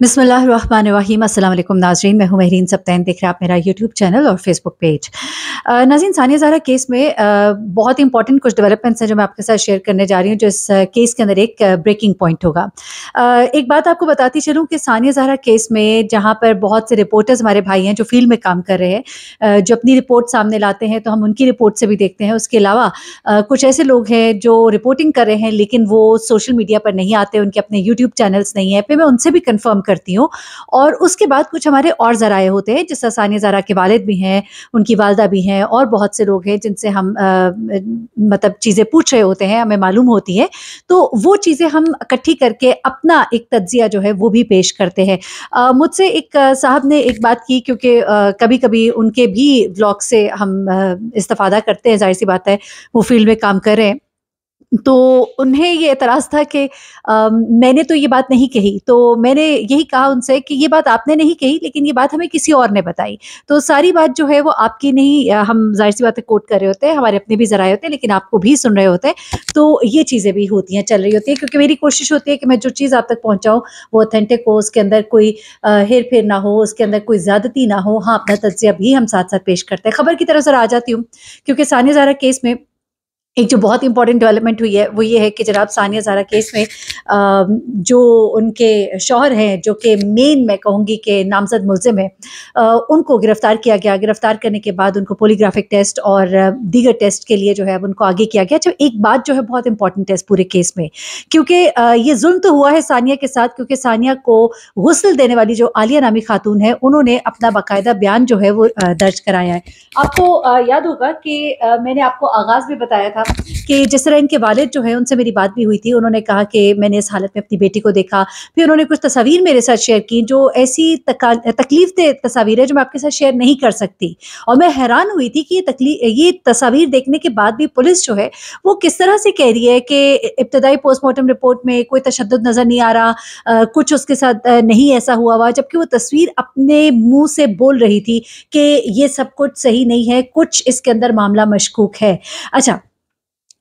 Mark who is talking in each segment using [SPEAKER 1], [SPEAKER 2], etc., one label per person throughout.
[SPEAKER 1] بسم اللہ الرحمن الرحیم۔ السلام علیکم ناظرین، میں ہوں مہرین سبتین، دیکھ رہے آپ میرا یوٹیوب چینل اور فیس بک پیج۔ ناظرین، ثانیہ زہرا کیس میں بہت امپورٹنٹ کچھ ڈیولپمنٹس ہیں جو میں آپ کے ساتھ شیئر کرنے جا رہی ہوں، جو اس کیس کے اندر ایک بریکنگ پوائنٹ ہوگا۔ ایک بات آپ کو بتاتی چلوں کہ ثانیہ زہرا کیس میں جہاں پر بہت سے رپورٹرز ہمارے بھائی ہیں جو فیلڈ میں کام کر رہے ہیں جو اپنی رپورٹ سامنے لاتے ہیں تو ہم ان کی رپورٹ سے بھی دیکھتے ہیں۔ اس کے علاوہ کچھ ایسے لوگ ہیں جو رپورٹنگ کر رہے ہیں لیکن وہ سوشل میڈیا پر نہیں آتے، ان کے اپنے یوٹیوب چینلس نہیں ہیں۔ پھر میں ان سے بھی کنفرم کرتی ہوں۔ اور اس کے بعد کچھ ہمارے اور ذرائع ہوتے ہیں جس ثانیہ زارا کے والد بھی ہیں، ان کی والدہ بھی ہیں، اور بہت سے لوگ ہیں جن سے ہم مطلب چیزیں پوچھ رہے ہوتے ہیں، ہمیں معلوم ہوتی ہے۔ تو وہ چیزیں ہم اکٹھی کر کے اپنا ایک تجزیہ جو ہے وہ بھی پیش کرتے ہیں۔ مجھ سے ایک صاحب نے ایک بات کی، کیونکہ کبھی کبھی ان کے بھی بلاگ سے ہم استفادہ کرتے ہیں، ظاہر سی بات ہے، وہ فیلڈ میں کام کر رہے ہیں۔ تو انہیں یہ اعتراض تھا کہ میں نے تو یہ بات نہیں کہی۔ تو میں نے یہی کہا ان سے کہ یہ بات آپ نے نہیں کہی، لیکن یہ بات ہمیں کسی اور نے بتائی۔ تو ساری بات جو ہے وہ آپ کی نہیں، ہم ظاہر سی باتیں کوٹ کر رہے ہوتے ہیں، ہمارے اپنے بھی ذرائع ہوتے ہیں، لیکن آپ کو بھی سن رہے ہوتے ہیں۔ تو یہ چیزیں بھی ہوتی ہیں، چل رہی ہوتی ہیں، کیونکہ میری کوشش ہوتی ہے کہ میں جو چیز آپ تک پہنچاؤں وہ اتھینٹک ہو، اس کے اندر کوئی ہیر پھیر نہ ہو، اس کے اندر کوئی زیادتی نہ ہو۔ ہاں اپنا تجزیہ بھی ہم ساتھ ساتھ پیش کرتے ہیں۔ خبر کی طرف ذرا آ جاتی ہوں، کیونکہ ثانیہ زارہ کیس میں ایک جو بہت امپورٹنٹ ڈیولپمنٹ ہوئی ہے، وہ یہ ہے کہ جناب ثانیہ زارا کیس میں جو ان کے شوہر ہیں، جو کہ مین میں کہوں گی کہ نامزد ملزم ہے ان کو گرفتار کیا گیا۔ گرفتار کرنے کے بعد ان کو پولیگرافک ٹیسٹ اور دیگر ٹیسٹ کے لیے جو ہے ان کو آگے کیا گیا۔ اچھا ایک بات جو ہے بہت امپورٹنٹ ہے اس پورے کیس میں، کیونکہ یہ ظلم تو ہوا ہے ثانیہ کے ساتھ، کیونکہ ثانیہ کو غسل دینے والی جو عالیہ نامی خاتون ہے انہوں نے اپنا باقاعدہ بیان جو ہے وہ درج کرایا ہے۔ آپ کو یاد ہوگا کہ میں نے آپ کو آغاز بھی بتایا تھا کہ جس طرح ان کے والد جو ہیں، ان سے میری بات بھی ہوئی تھی۔ انہوں نے کہا کہ میں نے اس حالت میں اپنی بیٹی کو دیکھا۔ پھر انہوں نے کچھ تصاویر میرے ساتھ شیئر کی جو ایسی تکلیف دہ تصاویر ہے جو میں آپ کے ساتھ شیئر نہیں کر سکتی۔ اور میں حیران ہوئی تھی کہ یہ تکلیف یہ تصاویر دیکھنے کے بعد بھی پولیس جو ہے، وہ کس طرح سے کہہ رہی ہے کہ ابتدائی پوسٹ مارٹم رپورٹ میں کوئی تشدد نظر نہیں آ رہا کچھ اس کے ساتھ نہیں ایسا ہوا ہوا۔ جبکہ وہ تصویر اپنے منہ سے بول رہی تھی کہ یہ سب کچھ صحیح نہیں ہے، کچھ اس کے اندر معاملہ مشکوک ہے۔ اچھا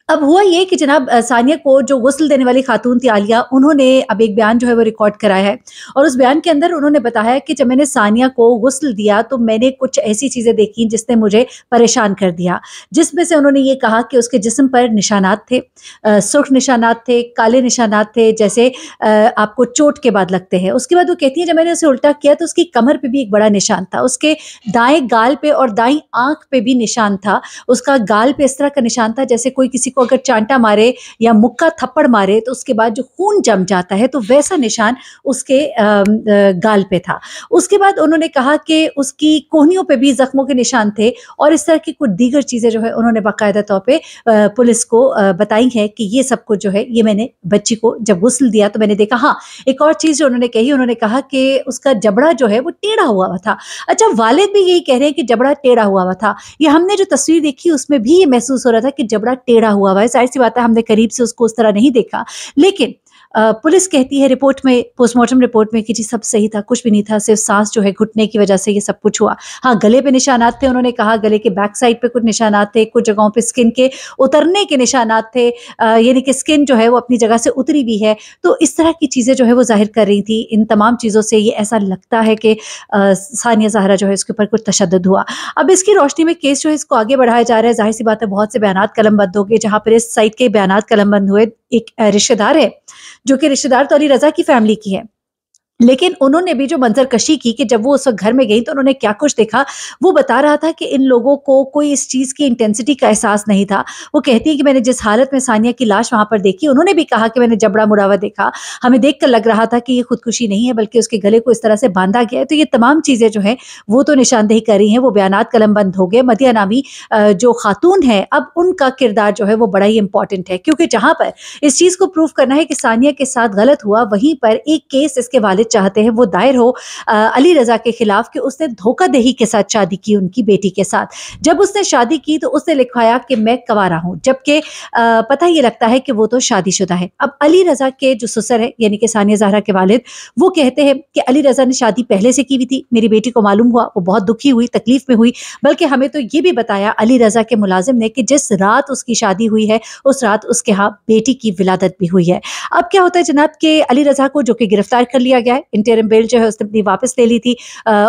[SPEAKER 1] اب ہوا یہ کہ جناب ثانیہ کو جو غسل دینے والی خاتون تھی عالیہ، انہوں نے اب ایک بیان جو ہے وہ ریکارڈ کرایا ہے۔ اور اس بیان کے اندر انہوں نے بتایا کہ جب میں نے ثانیہ کو غسل دیا تو میں نے کچھ ایسی چیزیں دیکھی جس نے مجھے پریشان کر دیا۔ جس میں سے انہوں نے یہ کہا کہ اس کے جسم پر نشانات تھے سرخ نشانات تھے، کالے نشانات تھے، جیسے آپ کو چوٹ کے بعد لگتے ہیں۔ اس کے بعد وہ کہتی ہیں، جب میں نے اسے الٹا کیا تو اس کی کمر پہ بھی ایک بڑا نشان تھا۔ اس کے دائیں گال پہ اور دائیں آنکھ پہ بھی نشان تھا۔ اس کا گال پہ اس طرح کا نشان تھا جیسے کوئی کسی کو اگر چانٹا مارے یا مکہ تھپڑ مارے تو اس کے بعد جو خون جم جاتا ہے تو ویسا نشان اس کے گال پہ تھا۔ اس کے بعد انہوں نے کہا کہ اس کی کوہنیوں پہ بھی زخموں کے نشان تھے اور اس طرح کی کچھ دیگر چیزیں جو ہے انہوں نے باقاعدہ طور پہ پولیس کو بتائی ہے کہ یہ سب کچھ جو ہے یہ میں نے بچی کو جب غسل دیا تو میں نے دیکھا۔ ہاں ایک اور چیز جو انہوں نے کہی، انہوں نے کہا کہ اس کا جبڑا جو ہے وہ ٹیڑھا ہوا ہوا تھا۔ اچھا والد بھی یہی کہہ رہے ہیں کہ جبڑا ٹیڑھا ہوا ہوا تھا۔ یہ ہم نے جو تصویر دیکھی اس میں بھی یہ محسوس ہو رہا تھا کہ جبڑا ٹیڑھا ہوا ہوا ہے۔ ظاہر سی بات ہے، ہم نے قریب سے اس کو اس طرح نہیں دیکھا۔ لیکن پولیس کہتی ہے رپورٹ میں، پوسٹ مارٹم رپورٹ میں کہ جی سب صحیح تھا، کچھ بھی نہیں تھا، صرف سانس جو ہے گھٹنے کی وجہ سے یہ سب کچھ ہوا۔ ہاں گلے پہ نشانات تھے، انہوں نے کہا گلے کے بیک سائڈ پہ کچھ نشانات تھے، کچھ جگہوں پہ اسکن کے اترنے کے نشانات تھے۔ یعنی کہ اسکن جو ہے وہ اپنی جگہ سے اتری بھی ہے۔ تو اس طرح کی چیزیں جو ہے وہ ظاہر کر رہی تھی ان تمام چیزوں سے یہ ایسا لگتا ہے کہ ثانیہ زہرا جو ہے اس کے اوپر کچھ تشدد ہوا۔ اب اس کی روشنی میں کیس جو ہے اس کو آگے بڑھایا جا رہا ہے۔ ظاہر سی بات ہے، بہت سے بیانات قلم بند ہو گئے، جہاں پر اس سائٹ کے بیانات قلم بند ہوئے۔ ایک رشتہ دار ہے، جو کہ رشتہ دار تو علی رضا کی فیملی کی ہے۔ لیکن انہوں نے بھی جو منظر کشی کی کہ جب وہ اس وقت گھر میں گئی تو انہوں نے کیا کچھ دیکھا؟ وہ بتا رہا تھا کہ ان لوگوں کو کوئی اس چیز کی انٹینسٹی کا احساس نہیں تھا۔ وہ کہتی ہے کہ میں نے جس حالت میں ثانیہ کی لاش وہاں پر دیکھی، انہوں نے بھی کہا کہ میں نے جبڑا مڑاوا دیکھا۔ ہمیں دیکھ کر لگ رہا تھا کہ یہ خودکشی نہیں ہے، بلکہ اس کے گلے کو اس طرح سے باندھا گیا ہے۔ تو یہ تمام چیزیں جو ہیں، وہ تو نشاندہی کر رہی ہیں، وہ بیانات قلم بند ہو گئے۔ مدیہ نامی جو خاتون ہے اب ان کا کردار جو ہے وہ بڑا ہی امپورٹنٹ ہے۔ کیونکہ جہاں پر اس چیز کو پروف کرنا ہے کہ ثانیہ کے ساتھ غلط ہوا، وہیں پر ایک کیس اس کے والد چاہتے ہیں وہ دائر دائر ہو علی رضا کے خلاف کہ اس نے دھوکہ دہی کے ساتھ شادی کی ان کی بیٹی کے ساتھ۔ جب اس نے شادی کی تو اس نے لکھوایا کہ میں کوارا ہوں، جبکہ پتہ یہ لگتا ہے کہ وہ تو شادی شدہ ہے اب علی رضا کے جو سسر ہے یعنی کہ ثانیہ زہرا کے والد، وہ کہتے ہیں کہ علی رضا نے شادی پہلے سے کی ہوئی تھی، میری بیٹی کو معلوم ہوا، وہ بہت دکھی ہوئی، تکلیف میں ہوئی۔ بلکہ ہمیں تو یہ بھی بتایا علی رضا کے ملازم نے کہ جس رات اس کی شادی ہوئی ہے، اس رات اس کے ہاں بیٹی کی ولادت بھی ہوئی ہے۔ اب کیا ہوتا ہے جناب کہ علی رضا کو جو کہ گرفتار کر لیا گیا ہے۔ انٹرم بیل جو ہے اس نے اپنی واپس لے لی تھی۔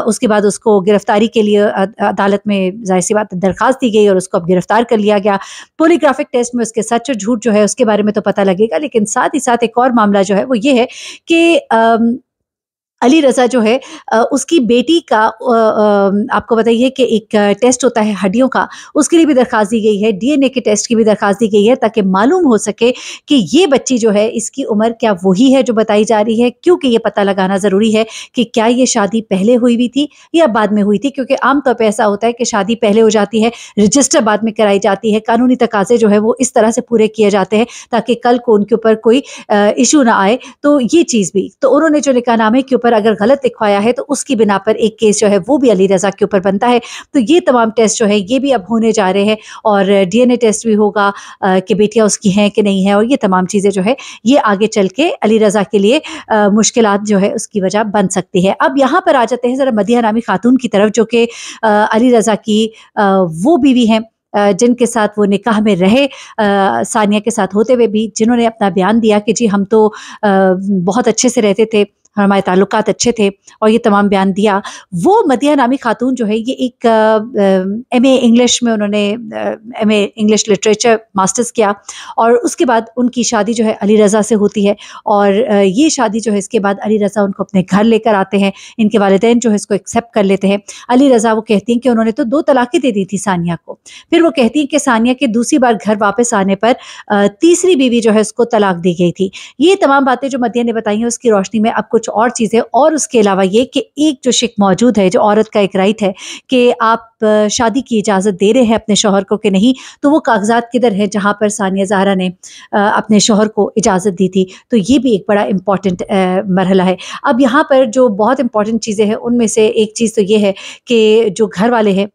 [SPEAKER 1] اس کے بعد اس کو گرفتاری کے لیے عدالت میں ظاہر سی بات درخواست دی گئی اور اس کو اب گرفتار کر لیا گیا۔ پولی گرافک ٹیسٹ میں اس کے سچ اور جھوٹ جو ہے اس کے بارے میں تو پتہ لگے گا، لیکن ساتھ ہی ساتھ ایک اور معاملہ جو ہے وہ یہ ہے کہ علی رضا جو ہے اس کی بیٹی کا آپ کو بتائیے کہ ایک ٹیسٹ ہوتا ہے ہڈیوں کا، اس کے لیے بھی درخواست دی گئی ہے۔ ڈی این اے کے ٹیسٹ کی بھی درخواست دی گئی ہے تاکہ معلوم ہو سکے کہ یہ بچی جو ہے، اس کی عمر کیا وہی ہے جو بتائی جا رہی ہے؟ کیونکہ یہ پتہ لگانا ضروری ہے کہ کیا یہ شادی پہلے ہوئی ہوئی تھی یا بعد میں ہوئی تھی؟ کیونکہ عام طور پہ ایسا ہوتا ہے کہ شادی پہلے ہو جاتی ہے، رجسٹر بعد میں کرائی جاتی ہے، قانونی تقاضے جو ہے وہ اس طرح سے پورے کیے جاتے ہیں تاکہ کل کو ان کے اوپر کوئی ایشو نہ آئے۔ تو یہ چیز بھی، تو انہوں نے جو نکاح نامے کے اوپر اوپر اگر غلط لکھوایا ہے تو اس کی بنا پر ایک کیس جو ہے وہ بھی علی رضا کے اوپر بنتا ہے۔ تو یہ تمام ٹیسٹ جو ہے یہ بھی اب ہونے جا رہے ہیں اور ڈی این اے ٹیسٹ بھی ہوگا کہ بیٹیاں اس کی ہیں کہ نہیں ہیں اور یہ تمام چیزیں جو ہے یہ آگے چل کے علی رضا کے لیے مشکلات جو ہے اس کی وجہ بن سکتی ہے اب یہاں پر آ جاتے ہیں ذرا مدیہ نامی خاتون کی طرف جو کہ علی رضا کی وہ بیوی ہیں جن کے ساتھ وہ نکاح میں رہے۔ ثانیہ کے ساتھ ہوتے ہوئے بھی جنہوں نے اپنا بیان دیا کہ جی ہم تو بہت اچھے سے رہتے تھے۔ ہمارے تعلقات اچھے تھے اور یہ تمام بیان دیا۔ وہ مدیہ نامی خاتون جو ہے، یہ ایک، ایم اے انگلش میں انہوں نے، M A English literature masters کیا اور اس کے بعد ان کی شادی جو ہے علی رضا سے ہوتی ہے اور، یہ شادی جو ہے، اس کے بعد علی رضا ان کو اپنے گھر لے کر آتے ہیں۔ ان کے والدین جو ہے، اس کو ایکسیپٹ کر لیتے ہیں۔ علی رضا وہ کہتی ہیں کہ انہوں نے تو دو طلاقیں دے دی تھی ثانیہ کو۔ پھر وہ کہتی ہیں کہ ثانیہ کے دوسری بار گھر واپس آنے پر تیسری بیوی جو ہے، اس کو طلاق دی گئی تھی۔ یہ تمام باتیں جو مدیہ نے بتائی ہیں، اس کی روشنی میں اب کچھ کچھ اور چیزیں اور اس کے علاوہ یہ کہ ایک جو شک موجود ہے، جو عورت کا ایک رائٹ ہے کہ آپ شادی کی اجازت دے رہے ہیں اپنے شوہر کو کہ نہیں، تو وہ کاغذات کدھر ہیں جہاں پر ثانیہ زہرا نے اپنے شوہر کو اجازت دی تھی۔ تو یہ بھی ایک بڑا امپورٹنٹ مرحلہ ہے۔ اب یہاں پر جو بہت امپورٹنٹ چیزیں ہیں، ان میں سے ایک چیز تو یہ ہے کہ جو گھر والے ہیں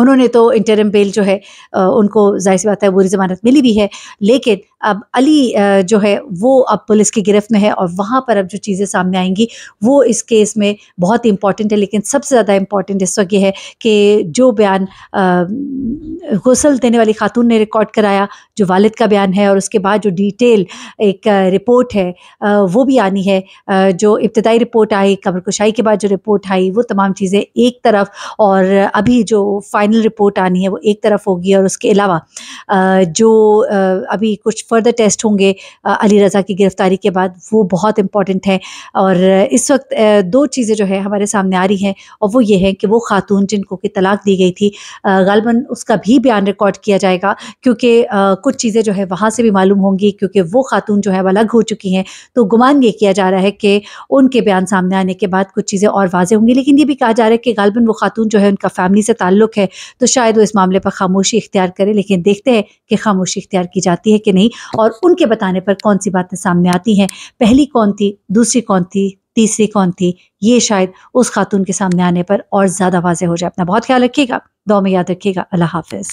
[SPEAKER 1] انہوں نے تو انٹرم بیل جو ہے ان کو ظاہر سی بات ہے بری ضمانت ملی بھی ہے۔ لیکن اب علی جو ہے، وہ اب پولیس کی گرفت میں ہے اور وہاں پر اب جو چیزیں سامنے آئیں گی، وہ اس کیس میں بہت امپورٹنٹ ہے۔ لیکن سب سے زیادہ امپورٹنٹ اس وقت یہ ہے کہ جو بیان غسل دینے والی خاتون نے ریکارڈ کرایا، جو والد کا بیان ہے اور اس کے بعد جو ڈیٹیل ایک رپورٹ ہے وہ بھی آنی ہے۔ جو ابتدائی رپورٹ آئی، قبر کشائی کے بعد جو رپورٹ آئی، وہ تمام چیزیں ایک طرف اور ابھی جو فائن فائنل رپورٹ آنی ہے، وہ ایک طرف ہوگی اور اس کے علاوہ جو ابھی کچھ فردر ٹیسٹ ہوں گے علی رضا کی گرفتاری کے بعد وہ بہت امپورٹنٹ ہیں۔ اور اس وقت دو چیزیں جو ہے ہمارے سامنے آ رہی ہیں، اور وہ یہ ہے کہ وہ خاتون جن کو کہ طلاق دی گئی تھی غالباً اس کا بھی بیان ریکارڈ کیا جائے گا۔ کیونکہ کچھ چیزیں جو ہے وہاں سے بھی معلوم ہوں گی، کیونکہ وہ خاتون جو ہے وہ الگ ہو چکی ہیں۔ تو گمان یہ کیا جا رہا ہے کہ ان کے بیان سامنے آنے کے بعد کچھ چیزیں اور واضح ہوں گی، لیکن یہ بھی کہا جا رہا ہے کہ غالباً وہ خاتون جو ہے ان کا فیملی سے تعلق ہے۔ تو شاید وہ اس معاملے پر خاموشی اختیار کرے، لیکن دیکھتے ہیں کہ خاموشی اختیار کی جاتی ہے کہ نہیں۔ اور ان کے بتانے پر کون سی باتیں سامنے آتی ہیں؟ پہلی کون تھی؟ دوسری کون تھی؟ تیسری کون تھی؟ یہ شاید اس خاتون کے سامنے آنے پر اور زیادہ واضح ہو جائے۔ اپنا بہت خیال رکھیے گا۔ دو میں یاد رکھیے گا۔ اللہ حافظ۔